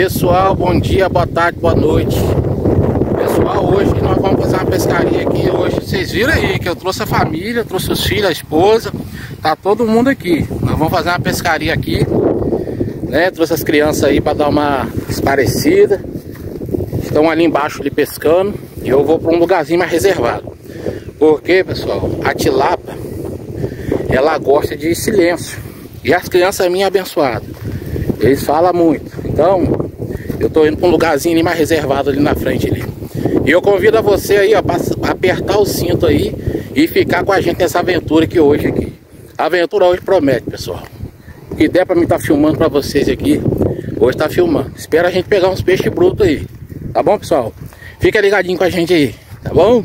Pessoal, bom dia, boa tarde, boa noite. Pessoal, hoje nós vamos fazer uma pescaria aqui. Hoje vocês viram aí que eu trouxe a família, trouxe os filhos, a esposa, tá todo mundo aqui. Nós vamos fazer uma pescaria aqui, né? Trouxe as crianças aí para dar uma esparecida. Estão ali embaixo ali pescando e eu vou para um lugarzinho mais reservado. Porque, pessoal, a tilapa ela gosta de silêncio. E as crianças minhas abençoadas, eles falam muito. Então, eu tô indo para um lugarzinho ali mais reservado ali na frente ali. E eu convido a você aí, ó, para apertar o cinto aí e ficar com a gente nessa aventura aqui hoje aqui. A aventura hoje promete, pessoal. O que der para mim tá filmando para vocês aqui, hoje tá filmando. Espero a gente pegar uns peixes brutos aí. Tá bom, pessoal? Fica ligadinho com a gente aí, tá bom?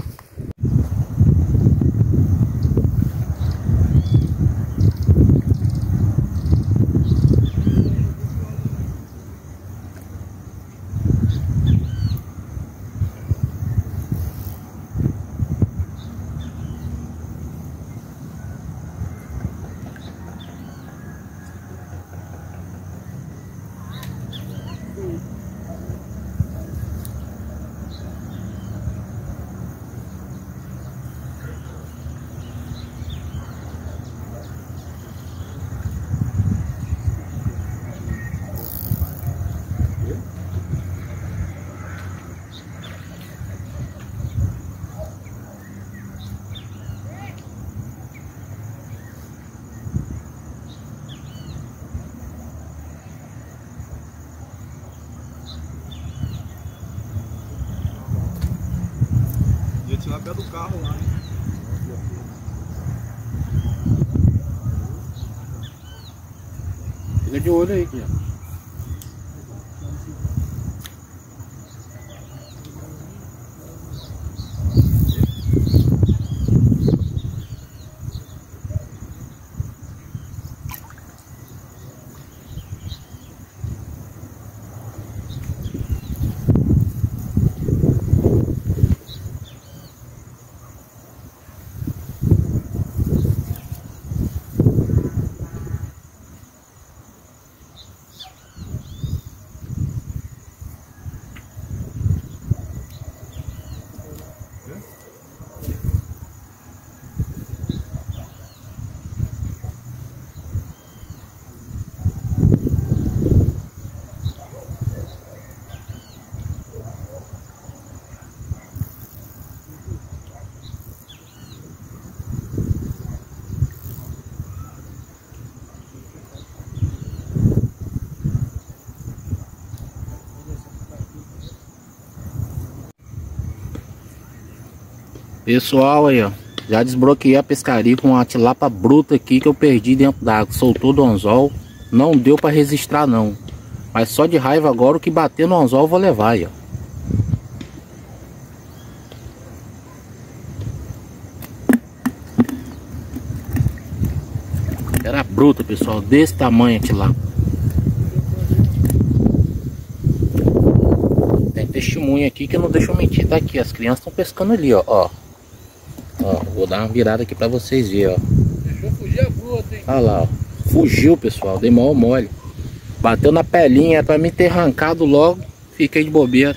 Pé do carro lá. Fica de olho aí, criança. Pessoal aí, ó. Já desbloqueei a pescaria com uma tilapa bruta aqui que eu perdi dentro d'água. Soltou do anzol. Não deu para registrar não. Mas só de raiva agora o que bater no anzol eu vou levar aí, ó. Era bruta, pessoal. Desse tamanho a tilapa. Tem testemunha aqui que eu não deixo mentir. Tá aqui, as crianças estão pescando ali, ó. ó. Ó, vou dar uma virada aqui pra vocês verem, ó. Deixou fugir a fruta, hein? Olha lá, ó. Fugiu, pessoal. Dei maior mole. Bateu na pelinha, é pra mim ter arrancado logo. Fiquei de bobeira.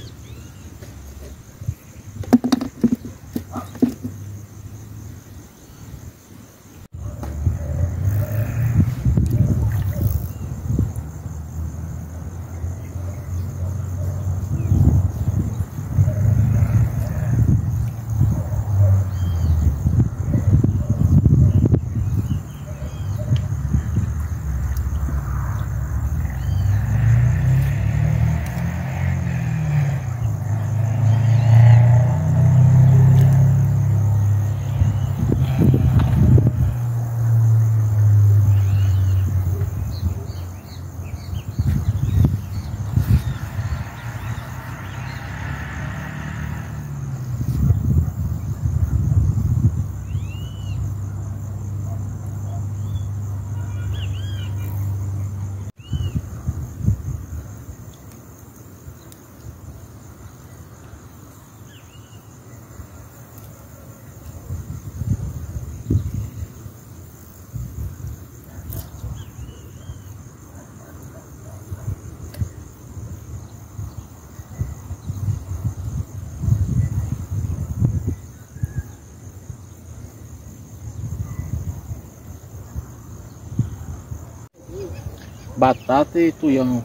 Batata e tuião.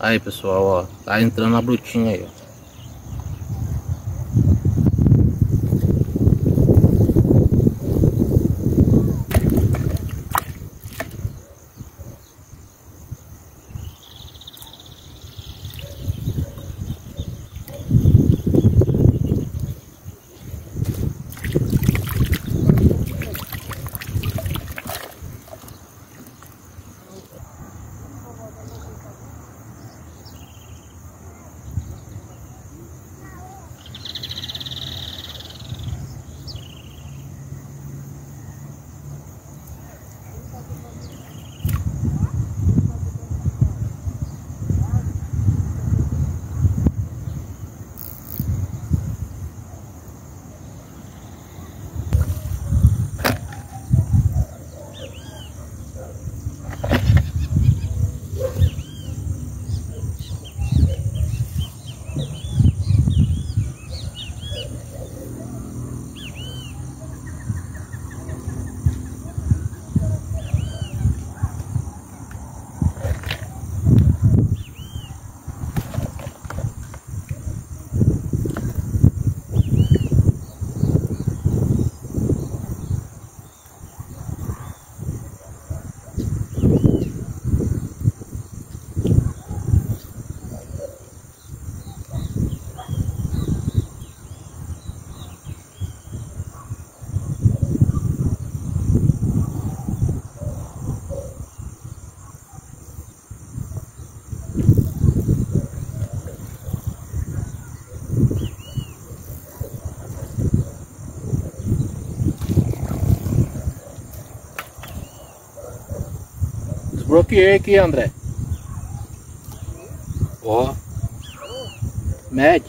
Aí pessoal, ó, tá entrando a brutinha aí, ó. Desbloqueei aqui, André. Ó. Mede.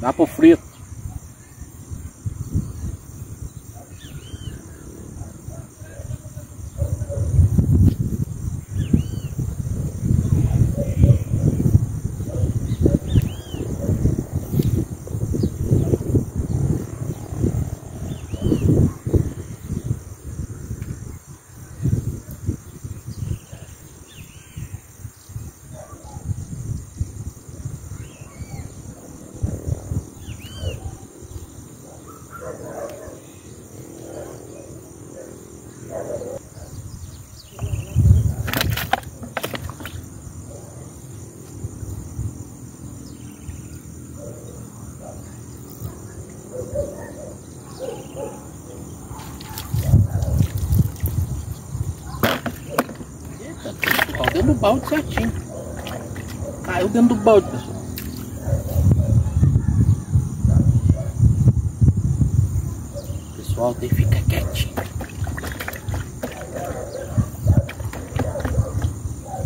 Dá pro frito. Eita, pessoal, dentro do balde certinho. Caiu dentro do balde, pessoal. Pessoal, tem que ficar quietinho.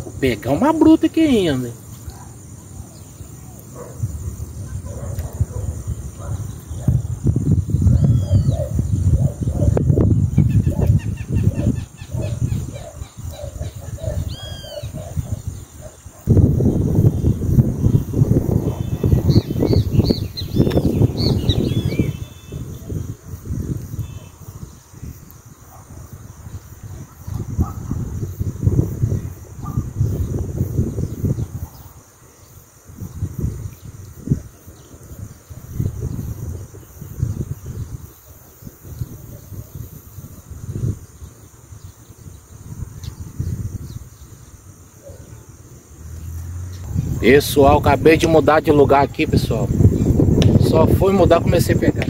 Vou pegar uma bruta aqui ainda. Pessoal, acabei de mudar de lugar aqui, pessoal. Só foi mudar, comecei a pegar.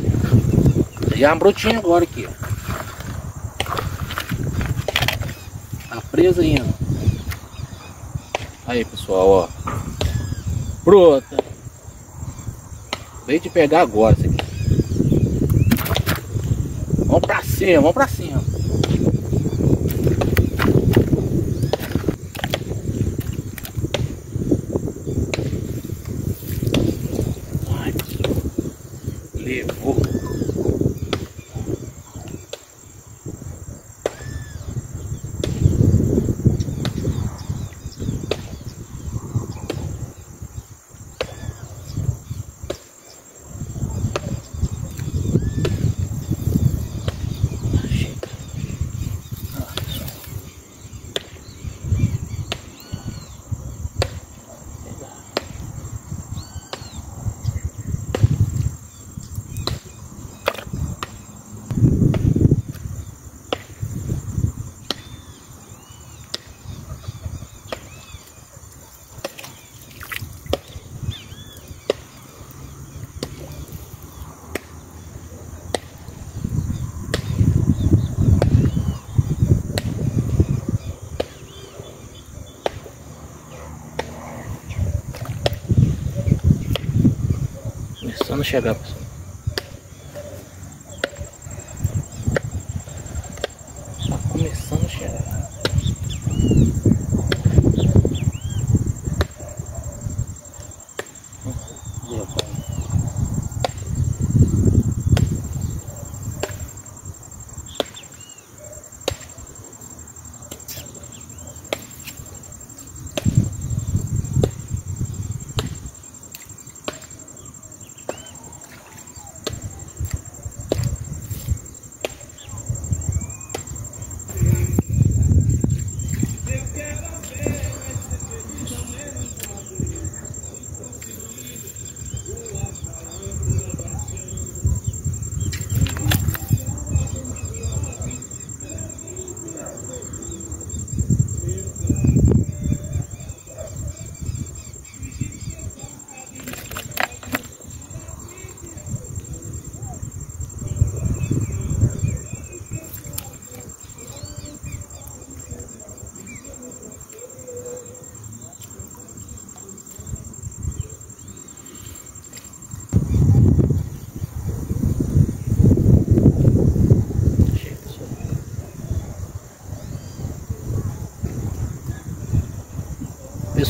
E a brotinha agora aqui. Tá presa ainda. Aí, pessoal, ó. Brota. Veio de pegar agora isso aqui. Vamos pra cima, vamos pra cima. Ai, levou. A chegar, pessoal. Tá começando a chegar. Chega, pessoal.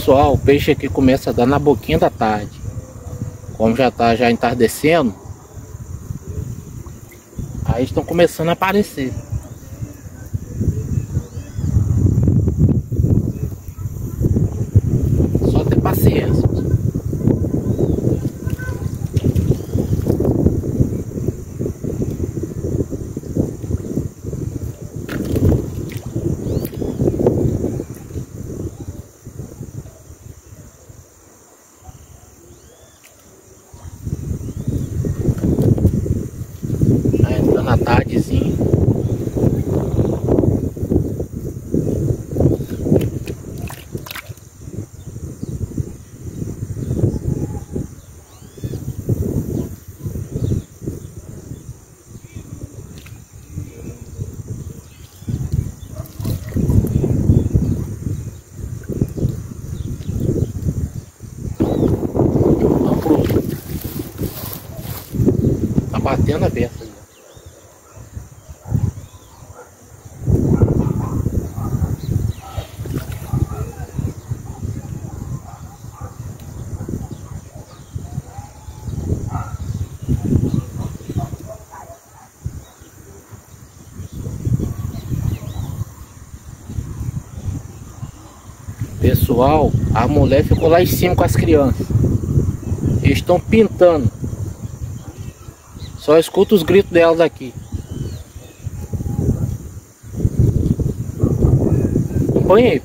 Pessoal, o peixe aqui começa a dar na boquinha da tarde. Como já tá já entardecendo, aí estão começando a aparecer. Só ter paciência. Tá entrando a tardezinha. Vamos pro Batendo a beça ali. Pessoal, a mulher ficou lá em cima com as crianças. Estão pintando. Só escuta os gritos delas aqui. Acompanha aí,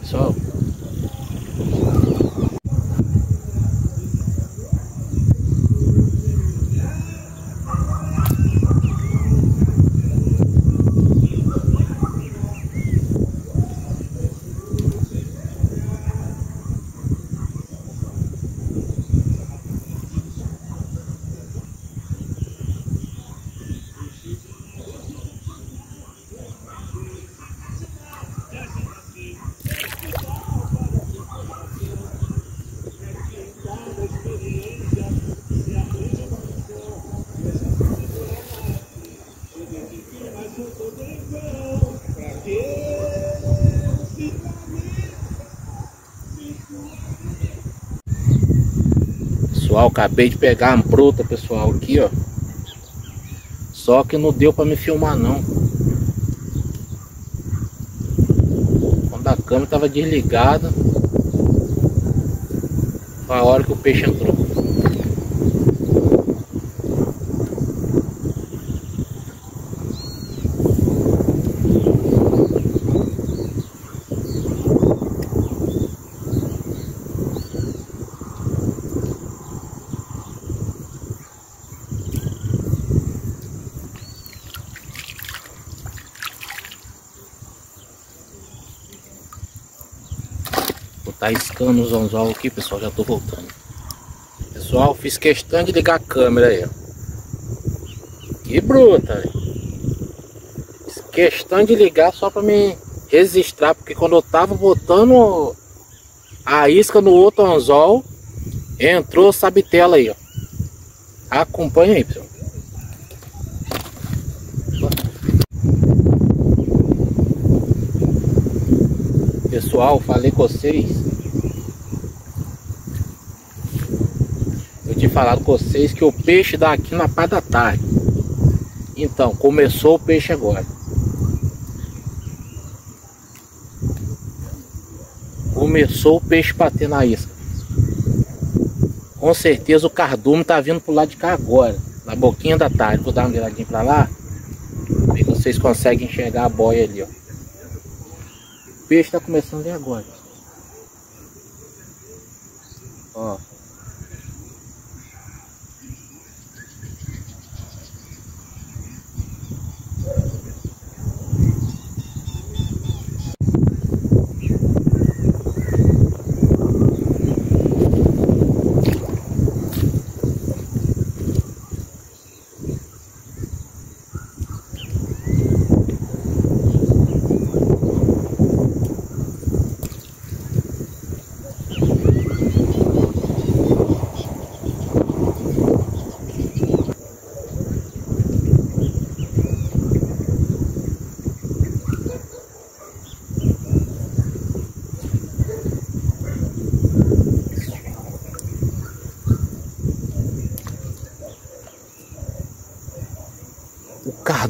pessoal. Acabei de pegar uma bruta, pessoal, aqui, ó. Só que não deu pra me filmar, não. Quando a câmera tava desligada, foi a hora que o peixe entrou. Tá iscando os anzol aqui, pessoal. Já tô voltando. Pessoal, fiz questão de ligar a câmera aí, ó. Que bruta. Fiz questão de ligar só pra me registrar, porque quando eu tava botando a isca no outro anzol, entrou sabitela aí, ó. Acompanha aí, pessoal. Pessoal, falei com vocês. Tinha falado com vocês que o peixe dá aqui na parte da tarde. Então, começou o peixe agora. Começou o peixe bater na isca. Com certeza o cardume tá vindo pro lado de cá agora. Na boquinha da tarde. Vou dar uma viradinha pra lá. Ver se vocês conseguem enxergar a boia ali, ó. O peixe tá começando ali agora. Ó.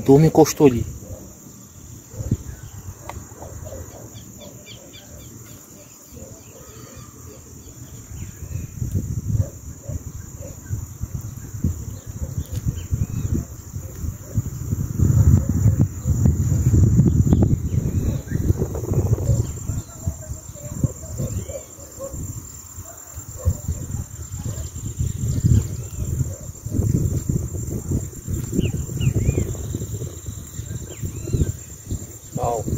Cardume encostou ali.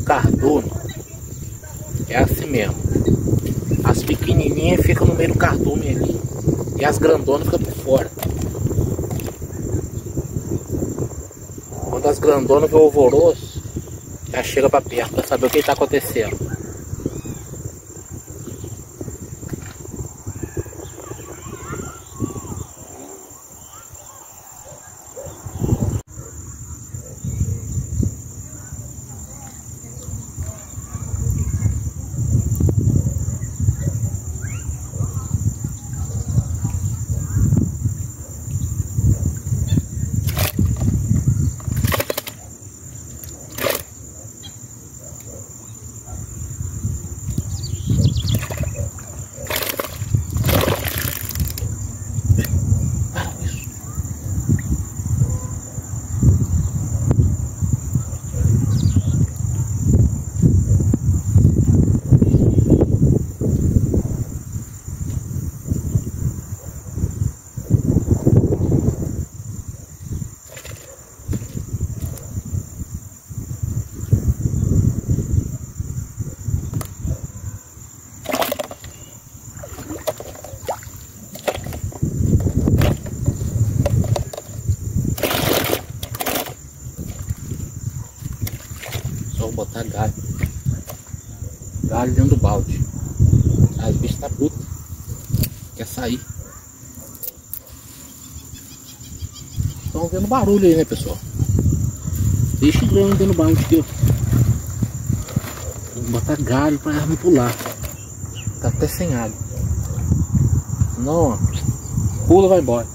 Cardume é assim mesmo. As pequenininhas ficam no meio do cardume ali. E as grandonas ficam por fora. Quando as grandonas vê o alvoroço, já chega pra perto pra saber o que está acontecendo. Para com isso. Só vou botar galho. Galho dentro do balde. As bichas tá puta. Quer sair. Estão vendo barulho aí, né, pessoal? Peixe grande dentro do balde aqui, ó. Vou botar galho pra ela não pular. Tá até sem água. Senão, ó, pula vai embora.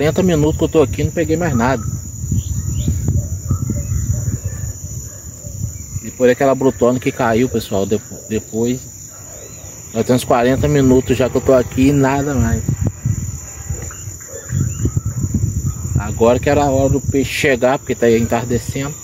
40 minutos que eu tô aqui não peguei mais nada. Depois daquela brutona que caiu, pessoal, depois. Nós temos 40 minutos já que eu tô aqui e nada mais. Agora que era a hora do peixe chegar, porque tá entardecendo.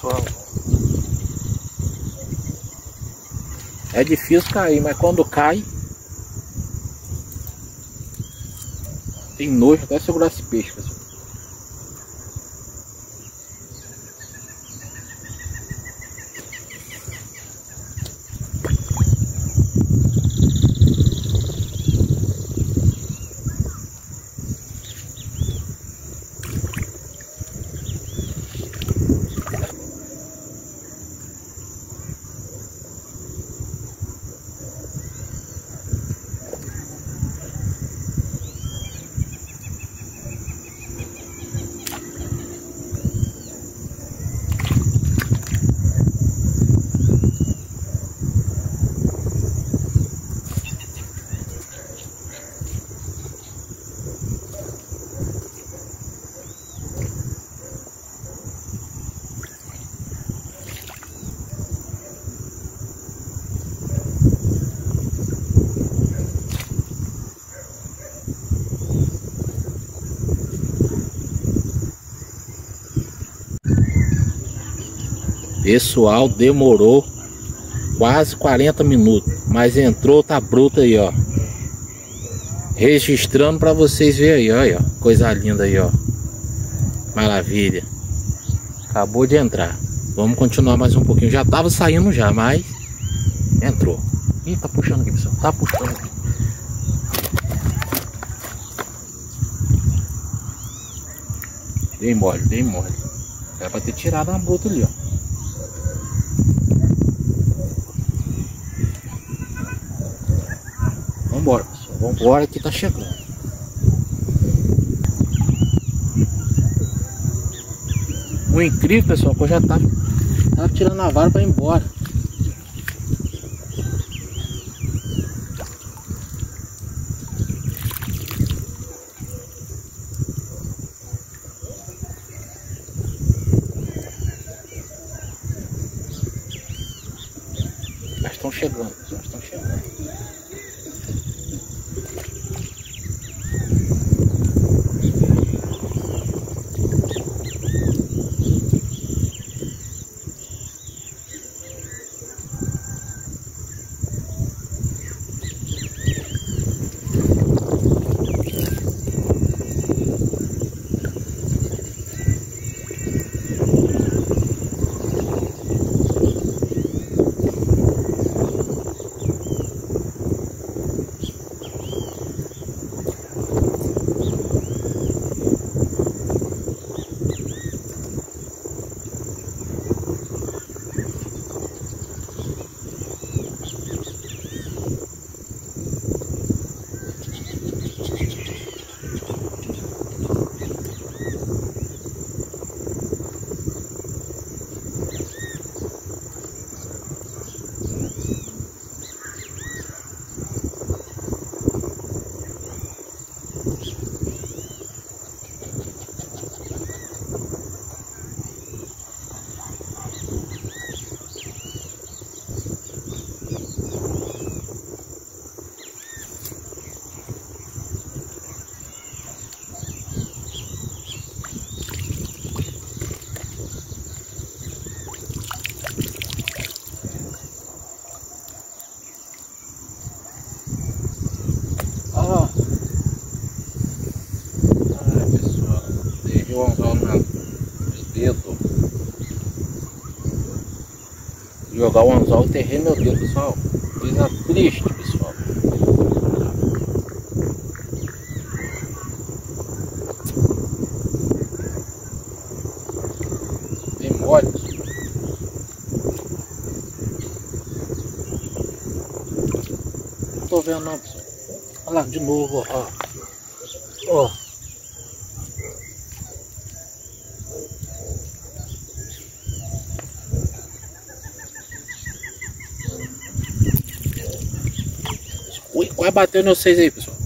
pessoal. Difícil cair, mas quando cai tem nojo até segurar esse peixe, pessoal. Pessoal, demorou quase 40 minutos, mas entrou, tá bruto aí, ó. Registrando para vocês verem aí, ó, coisa linda aí, ó. Maravilha. Acabou de entrar. Vamos continuar mais um pouquinho. Já tava saindo já, mas entrou. Ih, tá puxando aqui, pessoal. Tá puxando aqui. Dei mole, dei mole. Era pra ter tirado uma bruta ali, ó. Vambora, pessoal. Vambora que tá chegando. O incrível, pessoal, que eu já tava, tava tirando a vara pra ir embora. Jogar o anzol e terrei meu dedo, pessoal. Cena triste, pessoal. Tem mole. Não tô vendo não, pessoal. Olha lá, de novo, ó. Ó. Ui, quase bateu em vocês aí, pessoal.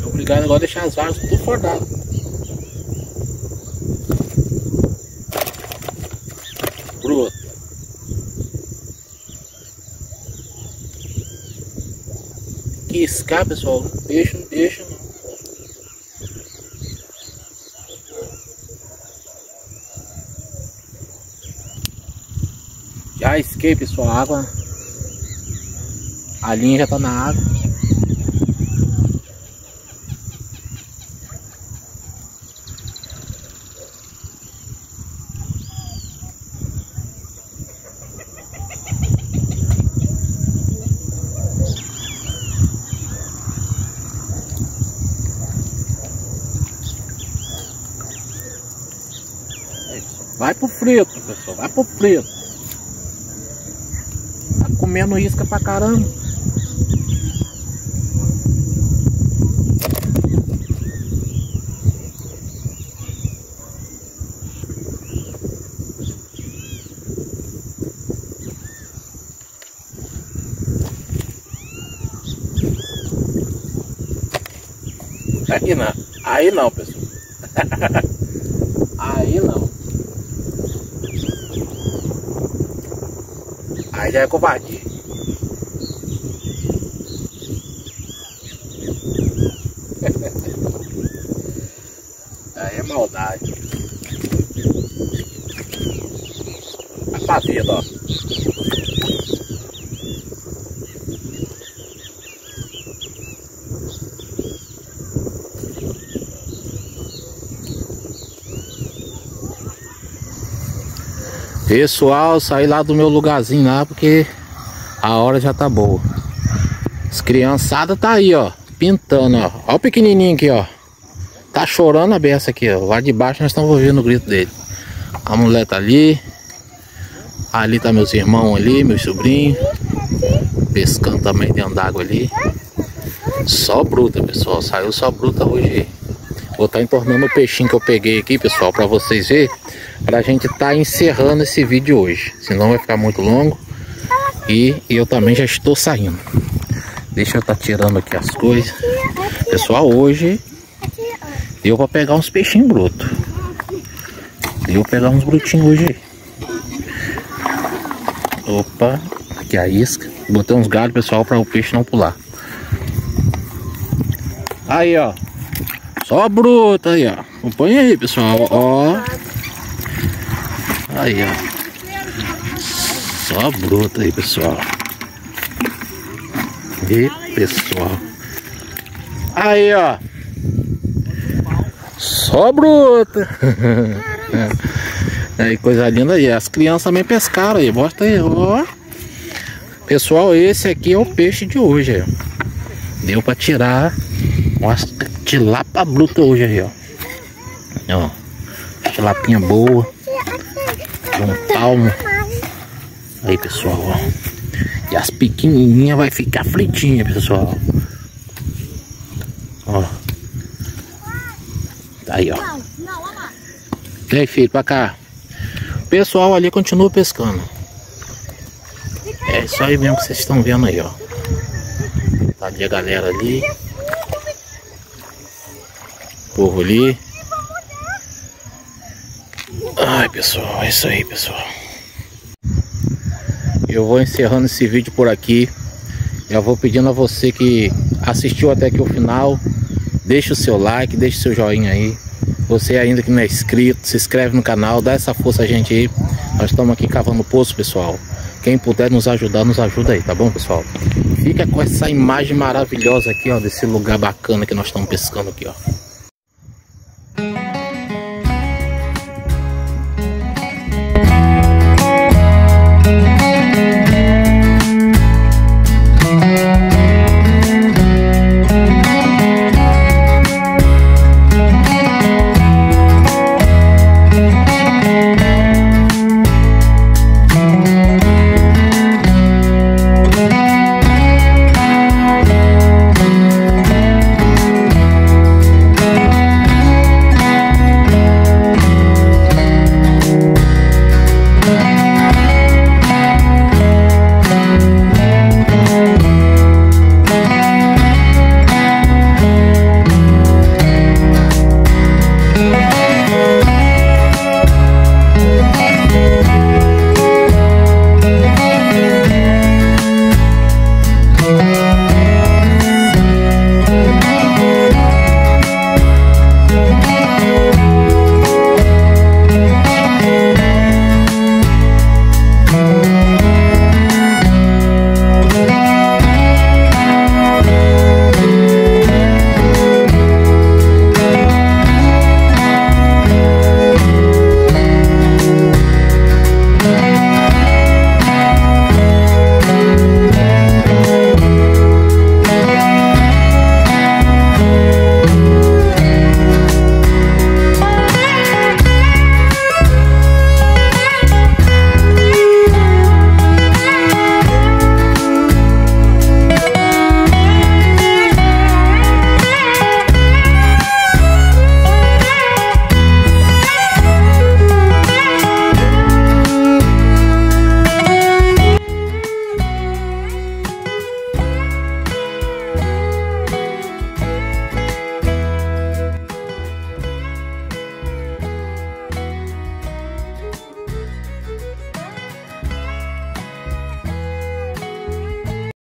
É obrigado agora deixar as vagas tudo fordado. Bruto. Que escapa, pessoal. Deixa, deixa, Já escape, pessoal. Água. A linha já tá na água. Vai pro frito, pessoal. Vai pro frito. Comendo isca pra caramba. Aí não. Aí não, pessoal. Aí não. Aí já é covardia. Aí é maldade. Pra vida, ó. Pessoal, saí lá do meu lugarzinho lá porque a hora já tá boa. As criançadas tá aí, ó, pintando, ó. Ó o pequenininho aqui, ó. Tá chorando a beça aqui, ó. Lá de baixo nós estamos ouvindo o grito dele. A mulher tá ali. Ali tá meus irmãos ali, meus sobrinhos. Pescando também dentro d'água ali. Só bruta, pessoal. Saiu só bruta hoje. Vou estar tá entornando o peixinho que eu peguei aqui, pessoal, para vocês verem. Pra gente estar tá encerrando esse vídeo hoje. Senão vai ficar muito longo. E eu também já estou saindo. Deixa eu estar tá tirando aqui as coisas. Pessoal, hoje deu para pegar uns peixinhos brutos. Deu pegar uns brutinhos hoje. Opa, aqui a isca. Botei uns galhos, pessoal, para o peixe não pular. Aí, ó. Só bruta aí, ó. Acompanha aí, pessoal. Ó. Aí, ó. Só bruta aí, pessoal. E pessoal. Aí, ó. Só bruta. aí, coisa linda aí. As crianças também pescaram aí. Mostra aí, ó. Pessoal, esse aqui é o peixe de hoje. Ó. Deu pra tirar uma tilapa bruta hoje aí, ó. Ó. Tilapinha boa. Um palmo. Aí, pessoal, ó. E as pequenininhas vai ficar fritinha, pessoal. Ó. Tá aí, ó. E aí, filho, pra cá. O pessoal ali continua pescando. É isso aí mesmo que vocês estão vendo aí, ó. Tá ali a galera ali. Povo ali. Ai, pessoal, é isso aí, pessoal. Eu vou encerrando esse vídeo por aqui. Já vou pedindo a você que assistiu até aqui o final, deixa o seu like, deixa o seu joinha aí. Você ainda que não é inscrito, se inscreve no canal, dá essa força a gente aí. Nós estamos aqui cavando poço, pessoal. Quem puder nos ajudar, nos ajuda aí, tá bom, pessoal? Fica com essa imagem maravilhosa aqui, ó, desse lugar bacana que nós estamos pescando aqui, ó.